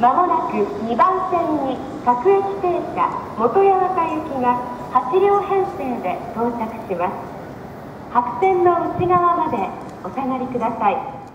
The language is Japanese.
まもなく2番線に各駅停車元山田行きが8両編成で到着します。白線の内側までお下がりください。